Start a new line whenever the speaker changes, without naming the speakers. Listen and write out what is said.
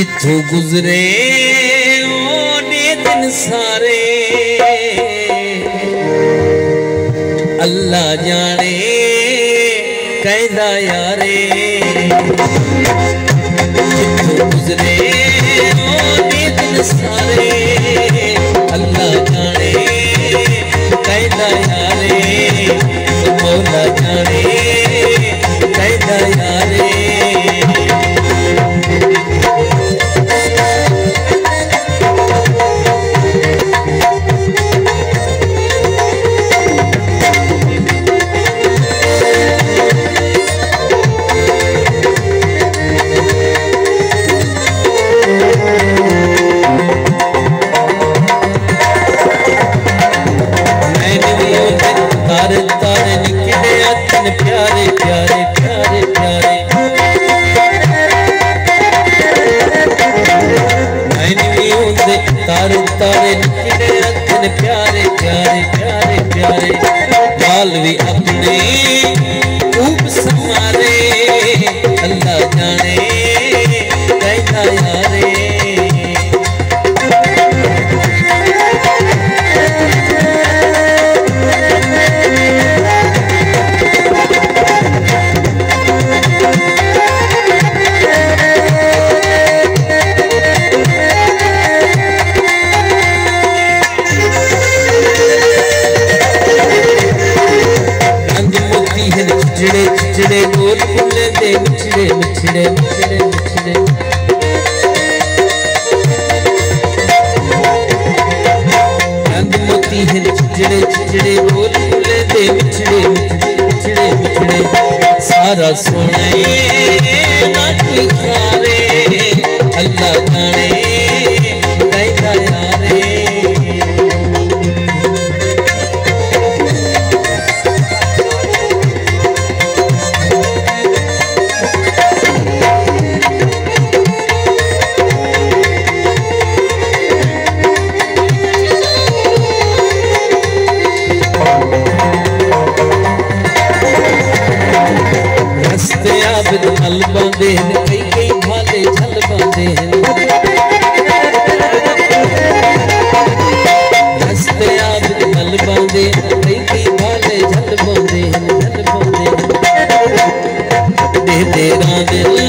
ਜਿੱਥੋਂ ਗੁਜ਼ਰੇ ਉਹਨੇ ਦਿਨ ਸਾਰੇ ਅੱਲਾ ਜਾਣੇ ਕਹਿੰਦਾ ਯਾਰੇ ਜਿੱਥੋਂ ਗੁਜ਼ਰੇ ਉਹਨੇ ਦਿਨ ਸਾਰੇ अतन प्यारे प्यारे प्यारे प्यारे। उसे तारे तारे निकले रतन प्यारे प्यारे प्यारे प्यारे। बाल भी अपने खूब संवारे। चिचड़े गोल फुले दे मिछड़े मिछड़े मिछड़े मिछड़े है चिचड़े चिचड़े गोल फुले दे मिछड़े मिछड़े मिछड़े सारा सोने ना कोई खारे अल्लाह छल बंदे कई कई भाले छल बंदे हँसते आप छल बंदे कई कई भाले छल बंदे छल बंदे दे तेरा दिल